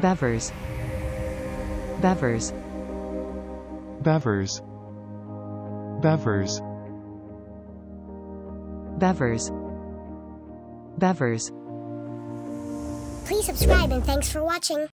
Bevers. Bevers. Bevers. Bevers. Bevers. Bevers. Please subscribe and thanks for watching.